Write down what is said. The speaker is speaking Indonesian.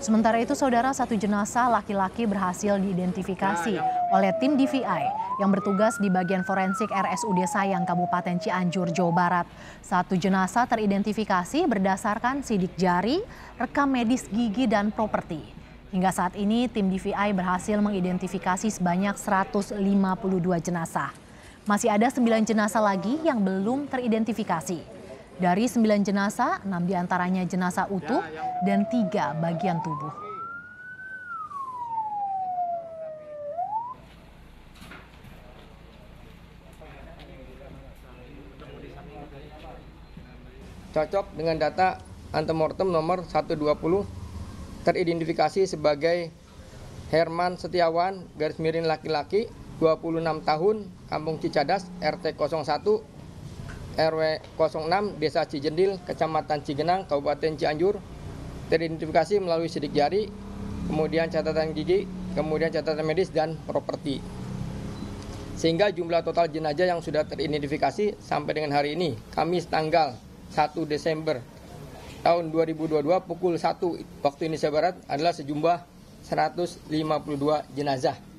Sementara itu, saudara satu jenazah laki-laki berhasil diidentifikasi oleh tim DVI yang bertugas di bagian forensik RSUD Sayang, Kabupaten Cianjur, Jawa Barat. Satu jenazah teridentifikasi berdasarkan sidik jari, rekam medis gigi, dan properti. Hingga saat ini, tim DVI berhasil mengidentifikasi sebanyak 152 jenazah. Masih ada 9 jenazah lagi yang belum teridentifikasi. Dari sembilan jenazah, enam di antaranya jenazah utuh dan tiga bagian tubuh. Cocok dengan data antemortem nomor 120 teridentifikasi sebagai Herman Setiawan, garis miring laki-laki, 26 tahun, Kampung Cicadas, RT 01, RW 06 Desa Cijendil, Kecamatan Cigenang, Kabupaten Cianjur, teridentifikasi melalui sidik jari, kemudian catatan gigi, kemudian catatan medis dan properti. Sehingga jumlah total jenazah yang sudah teridentifikasi sampai dengan hari ini, Kamis tanggal 1 Desember tahun 2022 pukul 1 waktu Indonesia Barat adalah sejumlah 152 jenazah.